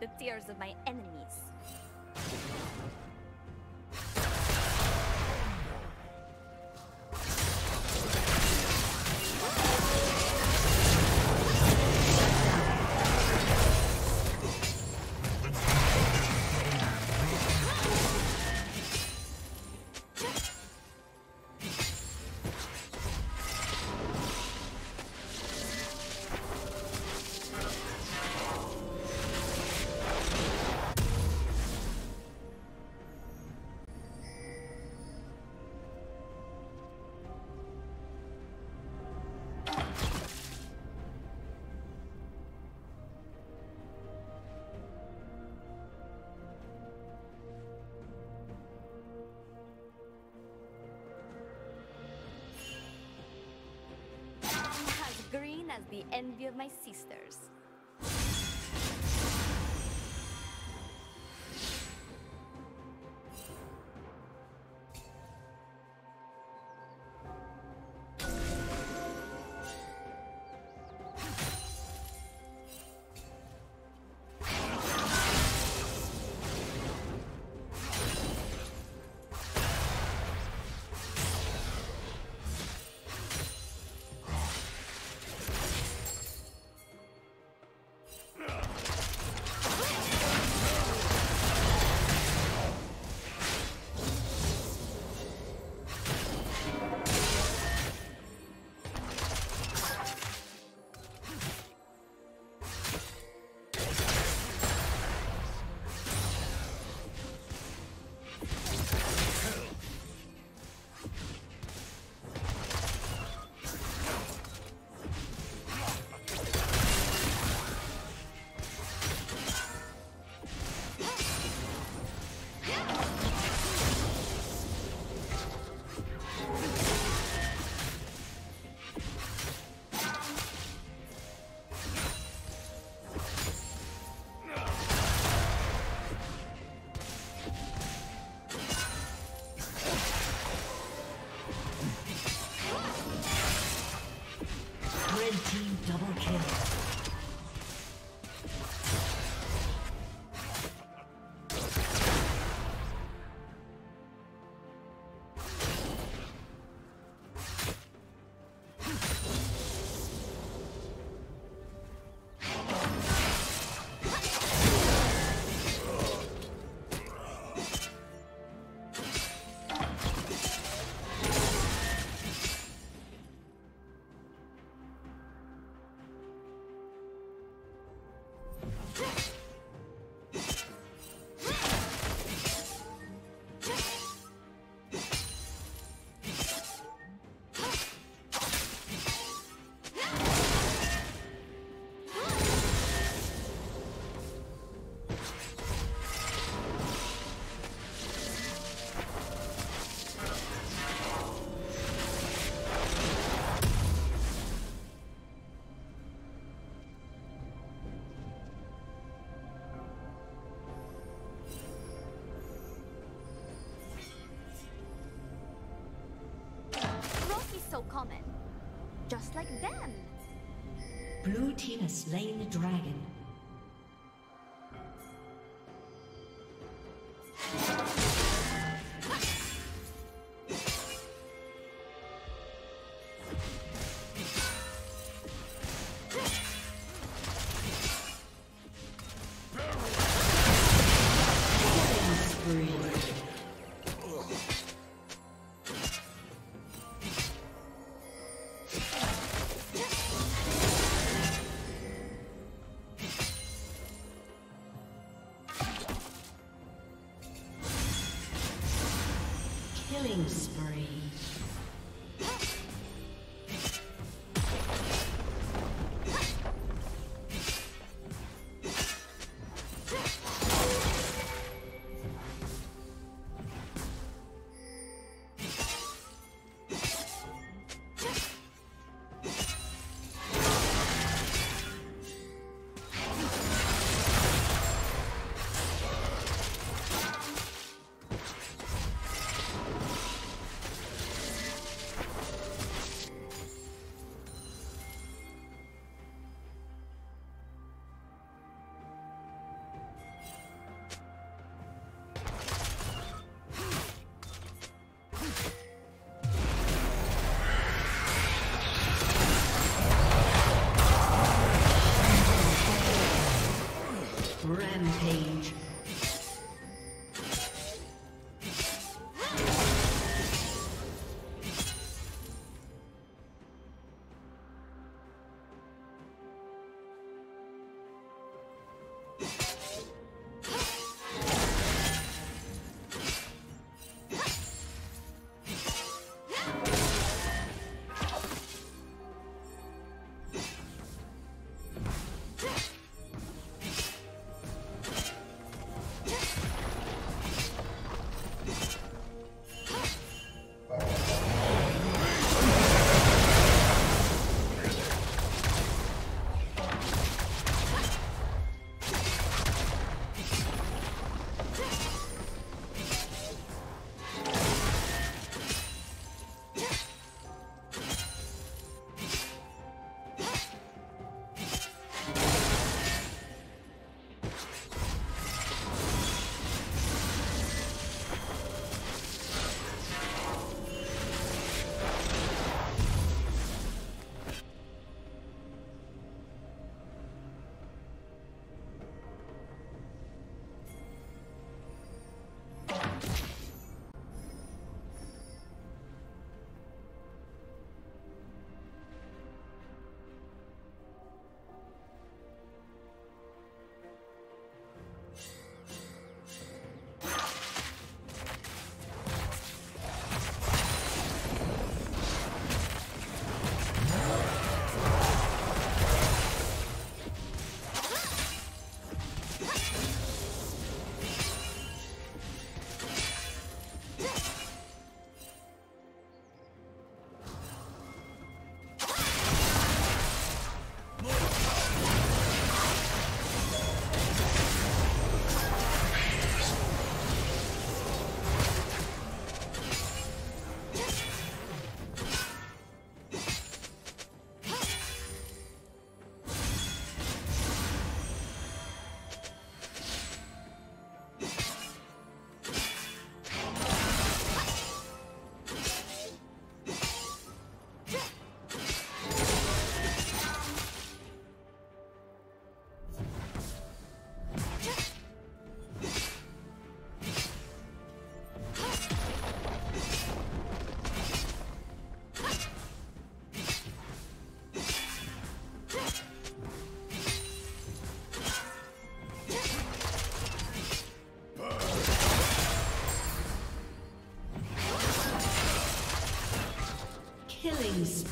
Like the tears of my enemies. As the envy of my sisters. Slain the dragon. Killing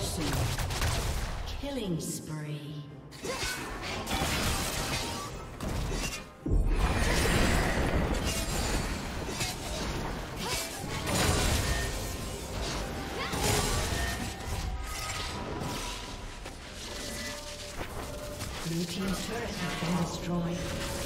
Soon. Killing spree. Blue Team's turret has been destroyed.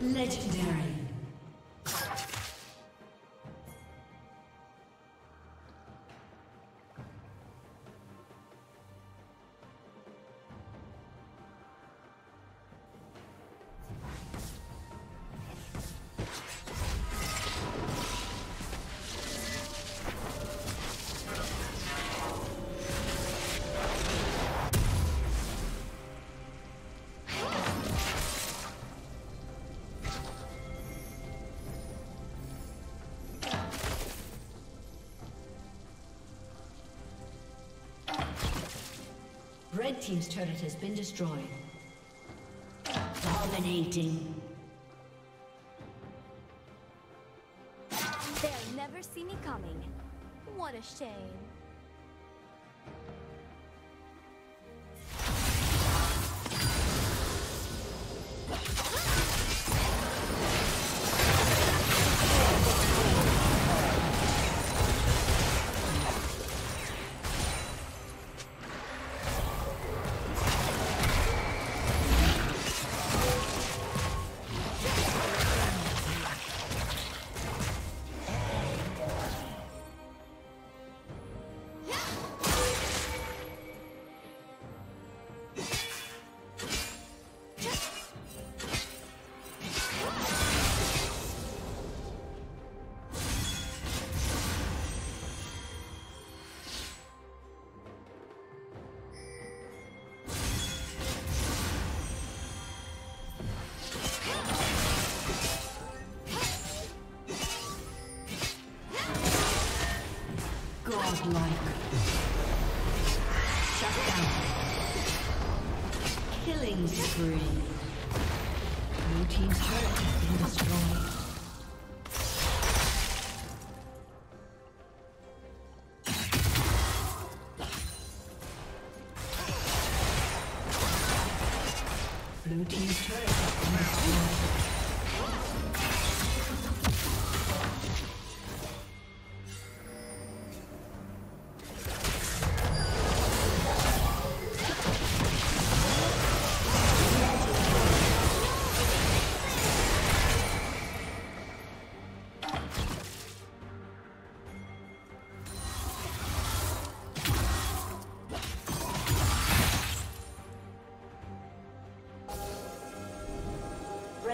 Legendary. Red Team's turret has been destroyed. Dominating. They'll never see me coming. What a shame. Godlike. Shut down. Killing spree. Blue team's turret has been destroyed. Blue team's turret has been destroyed.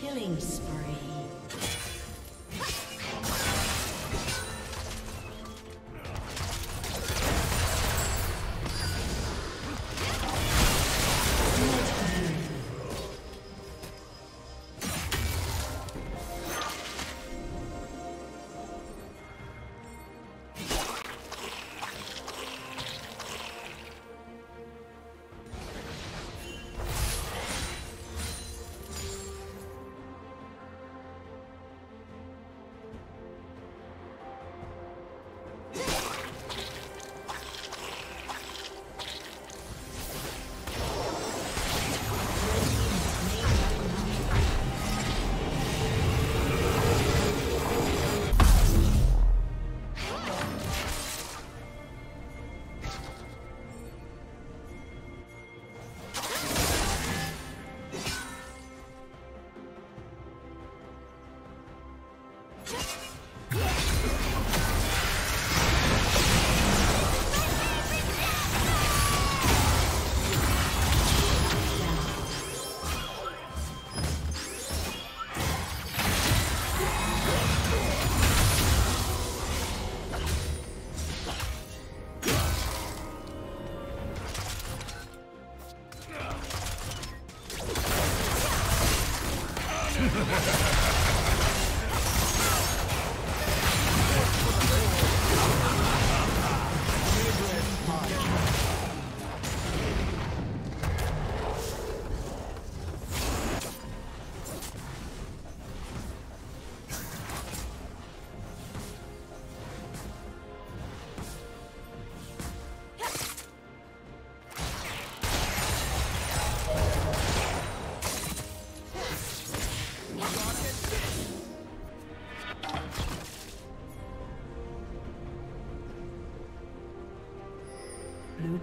Killing spree.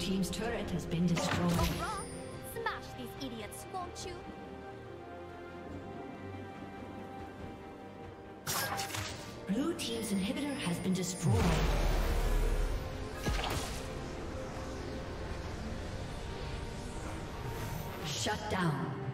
Team's turret has been destroyed. Oh, smash these idiots, won't you? Blue team's inhibitor has been destroyed. Shut down.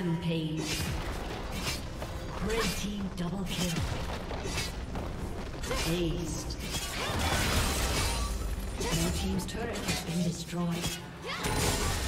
Rampage. Red team double kill. Aced. Blue team's turret has been destroyed.